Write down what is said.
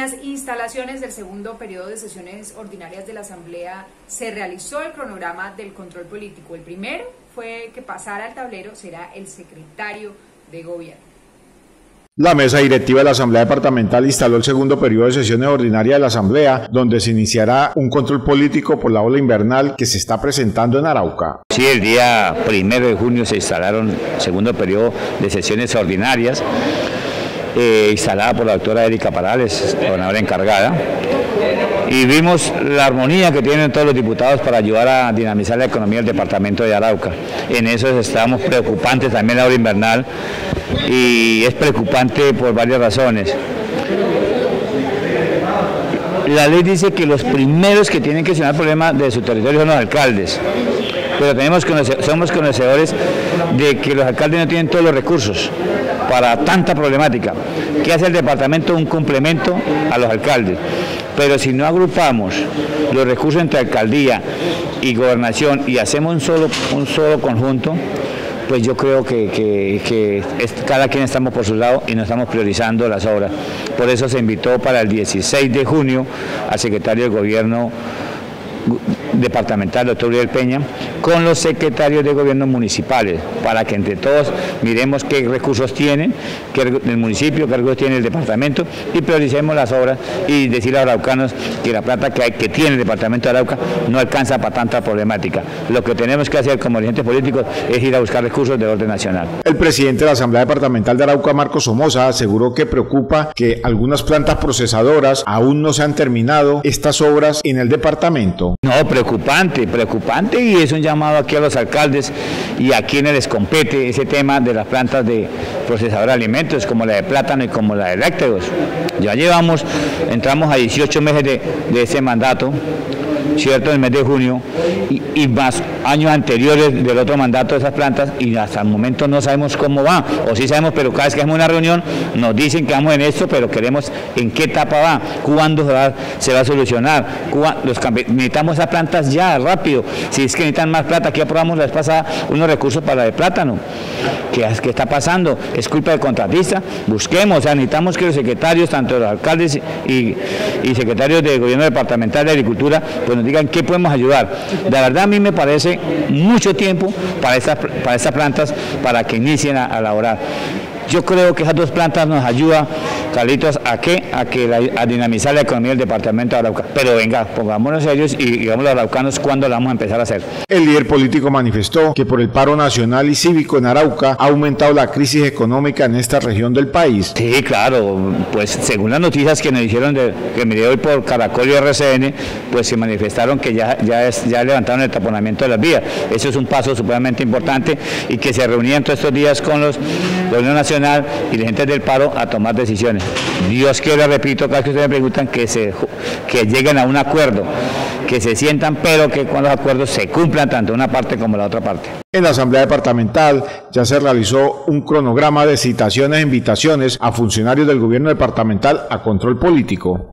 las instalaciones del segundo periodo de sesiones ordinarias de la Asamblea se realizó el cronograma del control político. El primero fue que pasara al tablero será el secretario de gobierno. La mesa directiva de la Asamblea Departamental instaló el segundo periodo de sesiones ordinarias de la Asamblea, donde se iniciará un control político por la ola invernal que se está presentando en Arauca. Sí, el día primero de junio se instalaron el segundo periodo de sesiones ordinarias, eh, instalada por la doctora Erika Parales, gobernadora encargada y vimos la armonía que tienen todos los diputados para ayudar a dinamizar la economía del departamento de Arauca. En eso estamos preocupantes también la hora invernal y es preocupante por varias razones. La ley dice que los primeros que tienen que solucionar el problema de su territorio son los alcaldes, pero tenemos somos conocedores de que los alcaldes no tienen todos los recursos para tanta problemática. ¿Qué hace el departamento? Un complemento a los alcaldes. Pero si no agrupamos los recursos entre alcaldía y gobernación y hacemos un solo, un solo conjunto, pues yo creo que, cada quien estamos por su lado y no estamos priorizando las obras. Por eso se invitó para el 16 de junio al secretario de Gobierno departamental, doctor Uriel Peña, con los secretarios de gobierno municipales, para que entre todos miremos qué recursos tienen qué, el municipio, qué recursos tiene el departamento y prioricemos las obras y decir a araucanos que la plata que, hay, tiene el departamento de Arauca no alcanza para tanta problemática. Lo que tenemos que hacer como dirigentes políticos es ir a buscar recursos de orden nacional. El presidente de la Asamblea Departamental de Arauca, Marcos Somoza, aseguró que preocupa que algunas plantas procesadoras aún no se han terminado estas obras en el departamento. No, preocupante, preocupante y es un llamado aquí a los alcaldes y a quienes les compete ese tema de las plantas de procesador de alimentos como la de plátano y como la de lácteos. Ya llevamos, entramos a 18 meses de, de ese mandato ¿cierto? En el mes de junio, y, más años anteriores del otro mandato de esas plantas, y hasta el momento no sabemos cómo va, o sí sabemos, pero cada vez que hacemos una reunión nos dicen que vamos en esto, pero queremos en qué etapa va, cuándo se va, a solucionar, los necesitamos esas plantas ya, rápido, si es que necesitan más plata, aquí aprobamos la vez pasada unos recursos para el plátano, ¿qué, qué está pasando? ¿Es culpa del contratista? Busquemos, o sea, necesitamos que los secretarios, tanto los alcaldes y, y secretarios del gobierno departamental de agricultura, pues nos digan qué podemos ayudar. De verdad a mí me parece mucho tiempo para estas, para estas plantas para que inicien a, a laborar. Yo creo que esas dos plantas nos ayudan, Carlitos, ¿a qué? A, que a dinamizar la economía del departamento de Arauca. Pero venga, pongámonos ellos y digamos los araucanos cuándo la vamos a empezar a hacer. El líder político manifestó que por el paro nacional y cívico en Arauca ha aumentado la crisis económica en esta región del país. Sí, claro, pues según las noticias que me dijeron de, que me dio hoy por Caracol y RCN, pues se manifestaron que ya, ya, es, ya levantaron el taponamiento de las vías. Eso es un paso supremamente importante y que se reunían todos estos días con los gobiernos nacionales y la gente del paro a tomar decisiones. Dios quiera, repito, cada que ustedes me preguntan que, se, que lleguen a un acuerdo, que se sientan, pero que con los acuerdos se cumplan tanto una parte como la otra parte. En la Asamblea Departamental ya se realizó un cronograma de citaciones e invitaciones a funcionarios del gobierno departamental a control político.